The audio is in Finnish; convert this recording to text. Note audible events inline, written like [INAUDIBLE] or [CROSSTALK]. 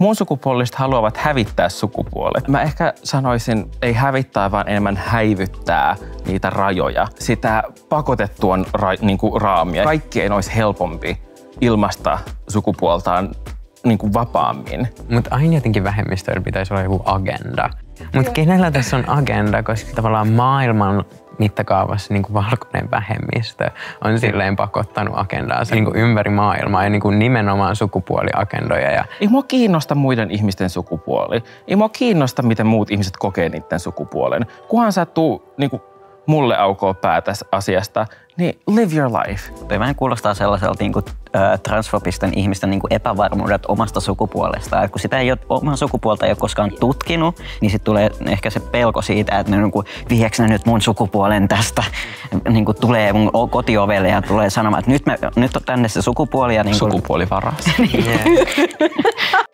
Mun sukupuoliset haluavat hävittää sukupuolet. Mä ehkä sanoisin, ei hävittää, vaan enemmän häivyttää niitä rajoja. Sitä pakotettua ra- niin kuin raamia. Kaikkien olisi helpompi ilmasta sukupuoltaan niin kuin vapaammin. Mutta aina jotenkin vähemmistöillä pitäisi olla joku agenda. Mutta kenellä tässä on agenda, koska tavallaan maailman mittakaavassa niin kuin valkoinen vähemmistö on silleen pakottanut agendaa niin kuin ympäri maailmaa ja niin kuin nimenomaan sukupuoliagendoja. Ja... Ei mua kiinnosta muiden ihmisten sukupuoli. Ei mua kiinnosta, miten muut ihmiset kokee niiden sukupuolen. Kunhan sä tuu niin kuin mulle aukoo päätä asiasta, niin live your life. Toi vähän kuulostaa sellaiselta niin kuin, transfobisten ihmisten niin kuin epävarmuudet omasta sukupuolesta. Et kun sitä ei ole, omaa sukupuolta ei ole koskaan tutkinut, niin sitten tulee ehkä se pelko siitä, että niin kuin, ne nyt mun sukupuolen tästä. Niin kuin, tulee mun kotiovelle ja tulee sanomaan, että nyt, mä, nyt on tänne se sukupuoli. Ja, niin kuin... Sukupuolivaras. niin. [LAUGHS]